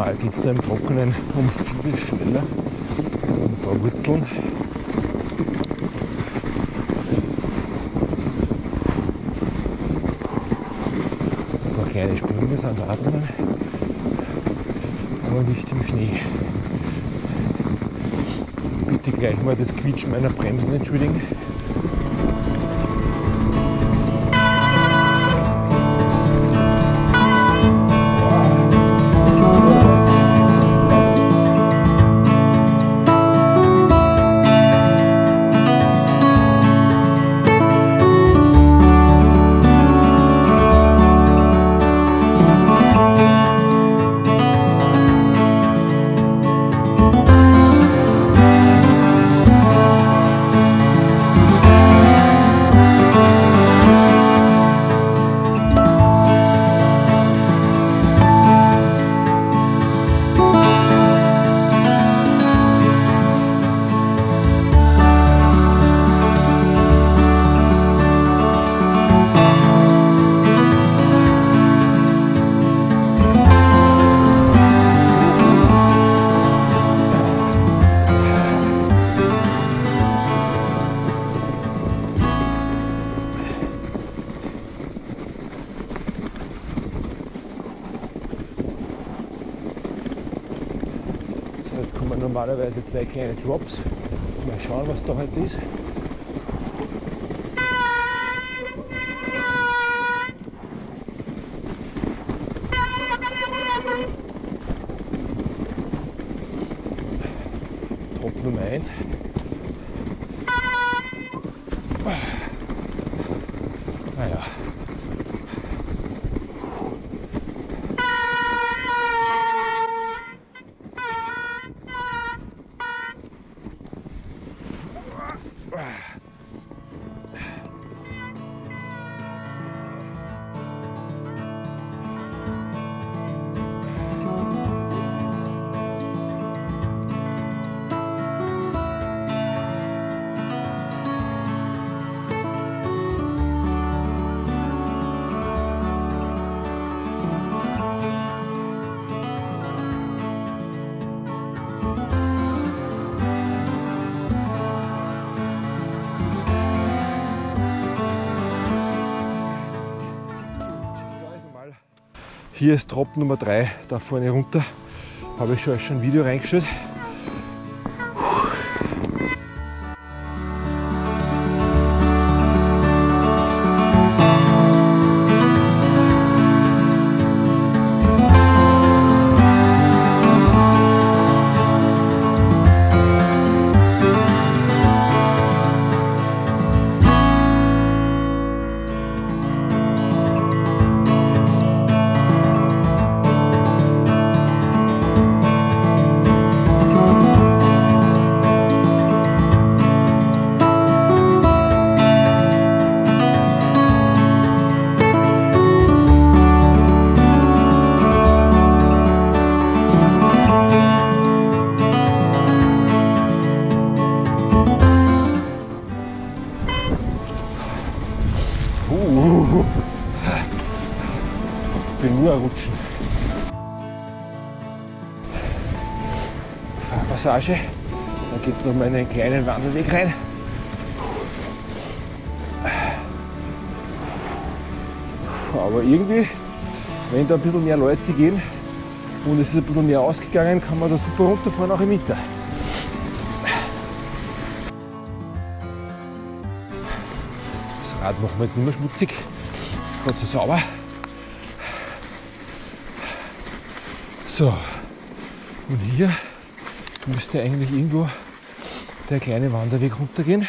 Normal geht es da im Trockenen um viel schneller. Ein paar Wurzeln. Ein paar kleine Sprünge sind da drinnen, aber nicht im Schnee. Bitte gleich mal das Quietschen meiner Bremsen entschuldigen. Zwei kleine Drops. Mal schauen, was da heute ist. Hier ist Drop Nummer 3, da vorne runter. Habe ich schon, ein Video reingestellt. Rutschen. Fahrpassage. Da geht es noch mal in einen kleinen Wanderweg rein. Aber irgendwie, wenn da ein bisschen mehr Leute gehen und es ist ein bisschen mehr ausgegangen, kann man da super runterfahren, auch im Winter. Das Rad machen wir jetzt nicht mehr schmutzig. Ist gerade so sauber. So, und hier müsste eigentlich irgendwo der kleine Wanderweg runtergehen.